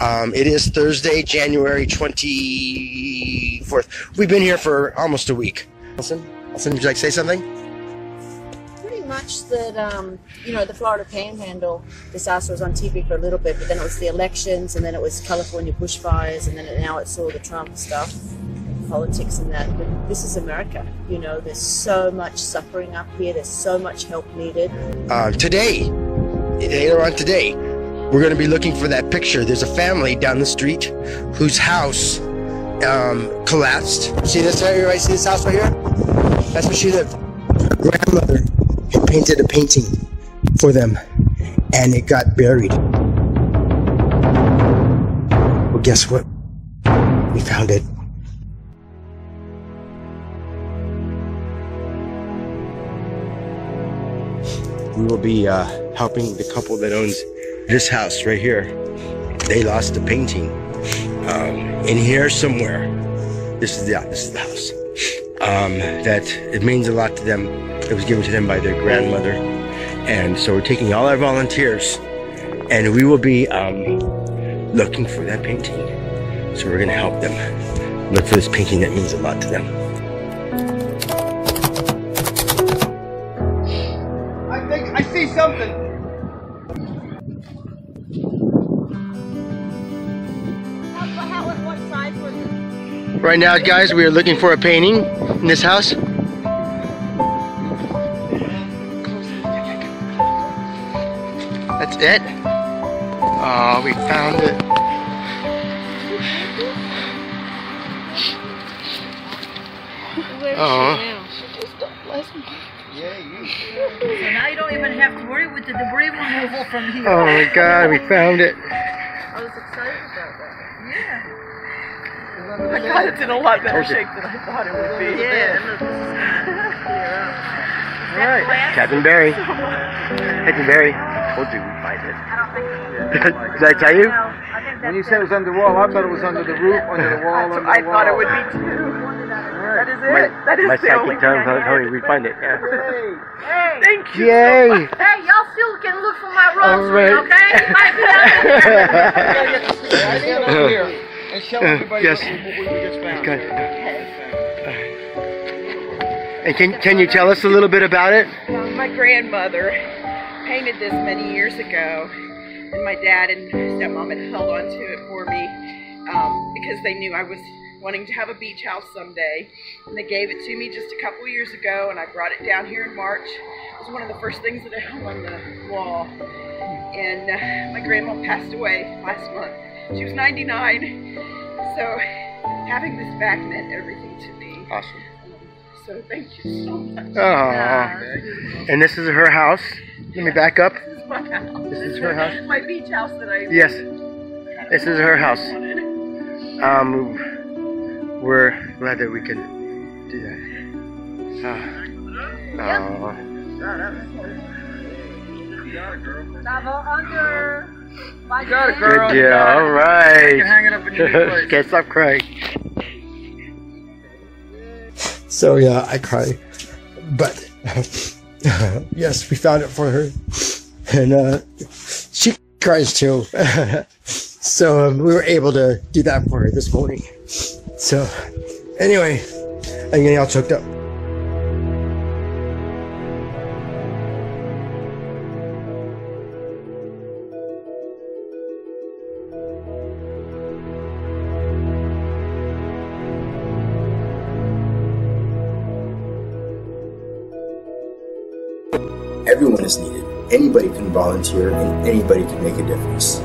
Um, it is Thursday, January 24th. We've been here for almost a week. Nelson, Nelson would you like to say something? Pretty much that, um, you know, the Florida Panhandle disaster was on TV for a little bit, but then it was the elections, and then it was California bushfires, and then it, now it's all the Trump stuff, politics and that. But this is America. You know, there's so much suffering up here. There's so much help needed. Uh, today, later on today, we're going to be looking for that picture. There's a family down the street whose house um, collapsed. See this area? Right? See this house right here? That's where she lived. Her grandmother had painted a painting for them, and it got buried. Well, guess what? We found it. We will be uh, helping the couple that owns this house right here. They lost the painting. Um, in here somewhere, this is the this is the house. Um, that it means a lot to them. It was given to them by their grandmother, and so we're taking all our volunteers, and we will be um, looking for that painting. So we're gonna help them look for this painting that means a lot to them. I think I see something. Right now, guys, we are looking for a painting in this house. That's it. Oh, we found it. Oh, So now you don't even have to worry with the debris removal from here. oh my God, we found it. I was excited about that. Yeah. My God, it's in a lot better shape than I thought it would be. Yeah. Look, this is gonna clear up. All right, Captain Barry. Captain Barry. Told you we'd find it. Did I tell you? When you said it was under the wall, I thought it was under the roof, under the wall, under the wall. I thought it would be too. That is it. My, that is my the only psychic thing I told told me we'd find it. Yeah. Hey, Thank you. Yay! hey, y'all still can look for my All rosary, right. okay? It might be out there. I need it over here and show everybody Yes. what, what we just found. Good. And can, can you tell us a little bit about it? Um, my grandmother painted this many years ago, and my dad and stepmom had held on to it for me um, because they knew I was wanting to have a beach house someday. And they gave it to me just a couple years ago, and I brought it down here in March. It was one of the first things that I hung on the wall. And uh, my grandma passed away last month. She was 99, so having this back meant everything to me. Awesome. So thank you so much. Oh. And this is her house. Let me back up. This is my house. This is her house? My beach house that I Yes. This is her house. Um, we're glad that we can do that. Ah. Oh. Bravo, under. By You got it, girl. Good you All right. got it. All You right. can hang it up in your new place. Can't stop crying. So yeah, I cry, but yes, we found it for her, and uh, she cries too. so um, we were able to do that for her this morning. So anyway, I'm getting all choked up. Everyone is needed. Anybody can volunteer and anybody can make a difference.